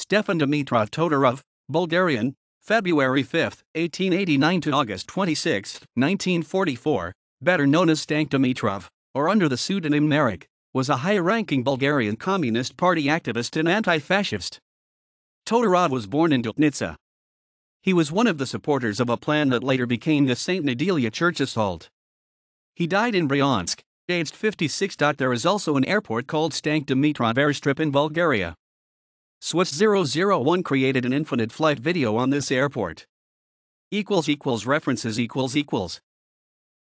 Stefan Dimitrov Todorov, Bulgarian, February 5, 1889 to August 26, 1944, better known as Stanke Dimitrov, or under the pseudonym Marek, was a high ranking Bulgarian Communist Party activist and anti fascist. Todorov was born in Dupnitsa. He was one of the supporters of a plan that later became the St. Nedelya church assault. He died in Bryansk, aged 56. There is also an airport called Stanke Dimitrov Airstrip in Bulgaria. Swiss 001 created an infinite flight video on this airport. Equals equals references equals equals.